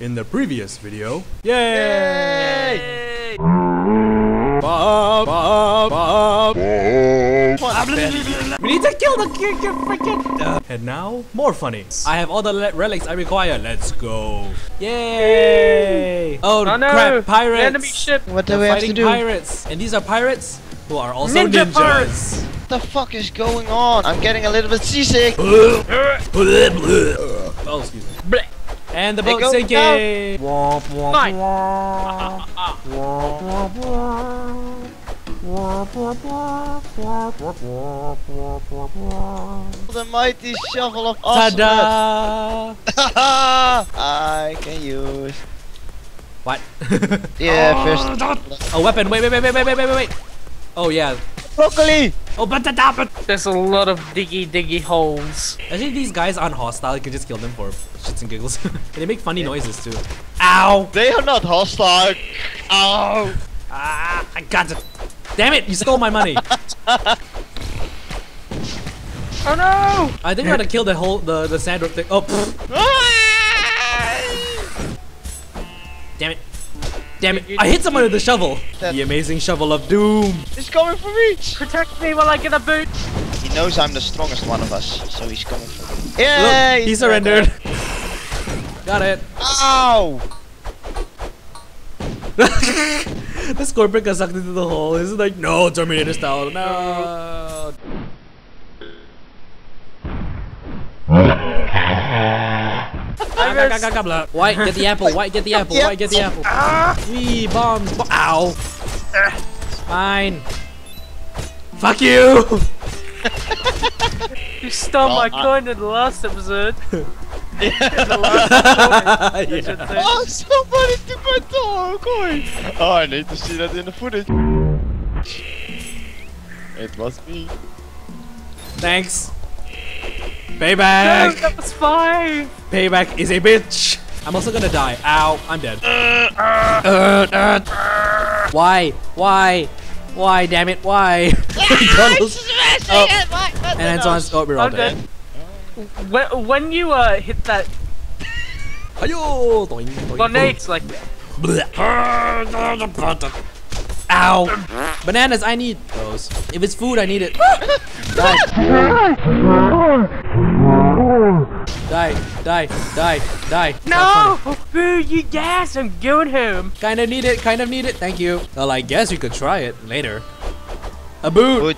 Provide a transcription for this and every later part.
in the previous video. Yay! Bob, Bob, Bob. We need to kill the freaking. Uh, and now, more funny. I have all the le- relics I require. Let's go. Yay! Oh, Oh no! crap, pirates! Enemy ship! What do They're we have to fighting do? pirates. And these are pirates who are also Ninja ninjas. pirates. What the fuck is going on? I'm getting a little bit seasick. oh, excuse me. Bleh. And the They boat's go sinking. Fine. The mighty shovel of awesomeness. Ta-da! I can use. What? Yeah, first. a weapon. Wait, wait, wait, wait, wait, wait, wait, wait. Oh yeah. Broccoli! Oh, but the top. There's a lot of diggy diggy holes. Actually, these guys aren't hostile. You can just kill them for shits and giggles. and they make funny noises too. Ow! They are not hostile. Ow! Ah, I got it. Damn it! You stole my money. Oh no! I think I gotta kill the whole the the sand thing. Oh, Damn it! I hit someone with the shovel. That- The amazing shovel of doom. He's coming for me! Protect me while I get a boot. He knows I'm the strongest one of us, so he's coming for me. Look, he surrendered. Got it. Ow! the scorpion got sucked into the hole. It's like, no, Terminator style. No. White, get the apple. White, get the apple. White, get the apple. Wee bombs. Bo- Ow. Fine. Fuck you. You stole my I- coin in the last episode. yeah. Oh, somebody took my coin! Oh, I need to see that in the footage. It was me. Thanks. No, Payback. that was five. Payback is a bitch. I'm also gonna die. Ow, I'm dead. Uh, uh. Why? Why? Why? Damn it! Why? Donald's- oh, and Antoine's. Oh, we're all I'm dead. dead. When, when you uh hit that Ayo! Doing, doing, grenades like Ow! Bananas, I need those. If it's food, I need it. die. Die, die, die, die. No! Boo, you guys, I'm going home. Kinda need it, kind of need it. Thank you. Well, I guess you could try it later. A boot!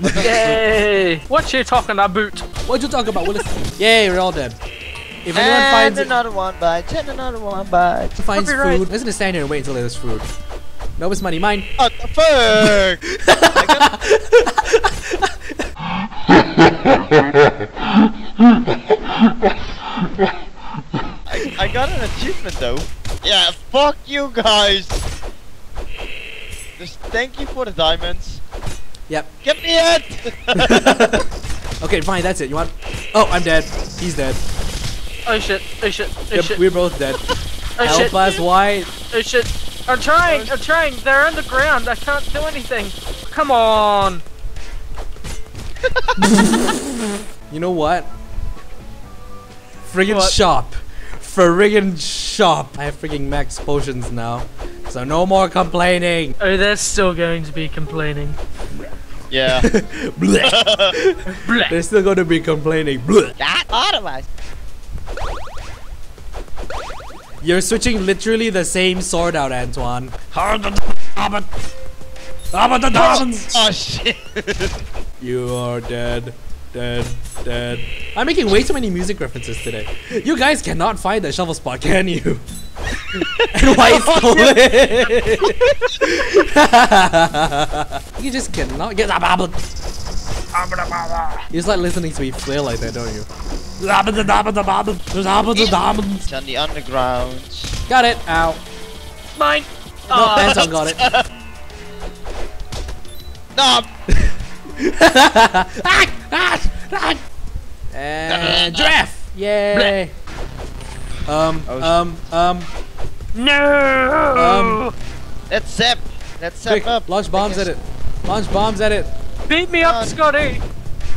Good. Yay! What you talking about? Boot? What'd you talking about, Willis? Yay, we're all dead. If anyone And finds it, another one bite, and another one bite. finds Copyright. food, I'm just gonna stand here and wait until there's food. No, it's money, mine. What the fuck? I, I got an achievement though. Yeah, fuck you guys. Just thank you for the diamonds. Yep. Get me it! Okay, fine, that's it. You want? Oh, I'm dead. He's dead. Oh shit, oh shit, oh Yep, shit, we're both dead. oh Help shit, us, White. oh shit. I'm trying, I'm trying. They're underground. I can't do anything. Come on. You know what? Friggin' What? shop. Friggin' shop. I have friggin' max potions now. So no more complaining. Oh, they're still going to be complaining. yeah. Blech. Blech. They're still gonna be complaining. Blech. that otherwise. You're switching literally the same sword out, Antoine. Oh shit. You are dead. Dead. Dead. I'm making way too many music references today. You guys cannot find the shovel spot, can you? and why stole it? you just cannot get You just like listening to me flail like that, don't you? It's on the underground. Got it. Ow. Mine. No, Oh, Anton got it. No! And giraffe! Yay! Um, Oh, um, um, no. Um, Let's zap! Let's zap quick, up! launch bombs at it. Launch bombs at it. Beat me up, Uh, Scotty.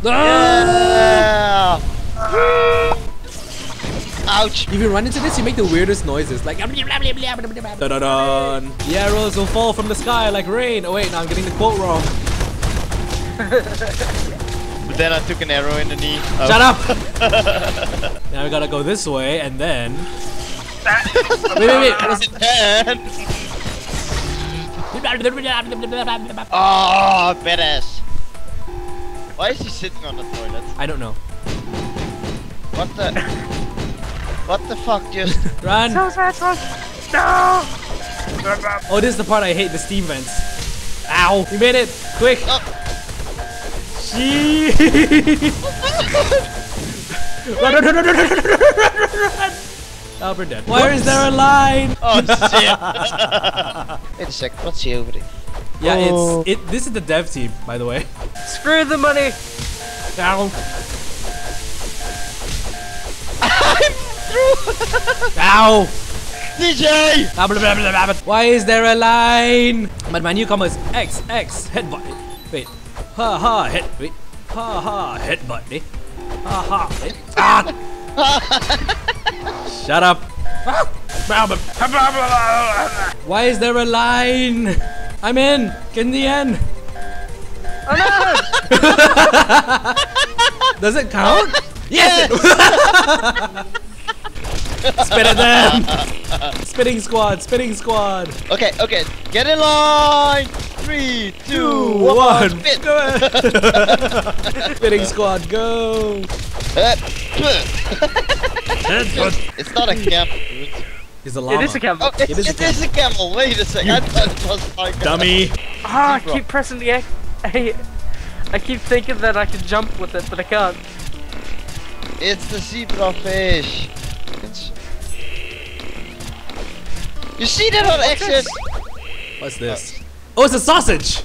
Ah! Yeah! Ouch! If you run into this, you make the weirdest noises, like. Dun-dun-dun. The arrows will fall from the sky like rain. Oh wait, no, I'm getting the quote wrong. But then I took an arrow in the knee. Oh. Shut up! now we gotta go this way, and then. wait, wait, wait. what is- And... Oh, badass. Why is he sitting on the toilet? I don't know. What the? what the fuck just? Run! So sad, so No! Oh, this is the part I hate, the steam vents. Ow! You made it! Quick! Oh. Shee- run, run, run, run, run, run, run, run, run! Oh, we're dead. Why is there a line? Oh shit! Wait a sec, what's he over there? Yeah, Oh. it's it. This is the dev team, by the way. Screw the money! Ow! Ow! DJ! Ah, blah, blah, blah, blah, blah. Why is there a line? But my newcomer is X X headbutt. Wait, ha ha head. Wait, ha ha headbutt. Eh? Ha ha. Eh? Ah! Shut up. Blah, blah, blah, blah, blah, blah. Why is there a line? I'm in. Get in the end. Oh no! Does it count? Yes. Spit at them. Spitting squad. Spitting squad. Okay, okay, get in line! Three, two, Two, one, one. spit! Do it. Spitting squad. Go. It's not a camel, dude. He's a llama. It is a camel. Oh, it's, It is a it is a camel. Wait a second. I thought it was like Dummy. Ah, I keep pressing the X. I, I keep thinking that I can jump with it, but I can't. It's the zebra fish. It's... You see that on What's X's? What's this? Oh, it's a sausage.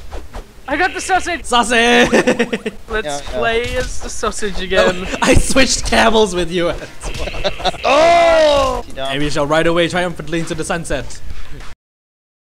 I got the sausage! Sausage. Let's Yeah, yeah. play as the sausage again. I switched camels with you. Oh! See. And we shall ride away triumphantly into the sunset.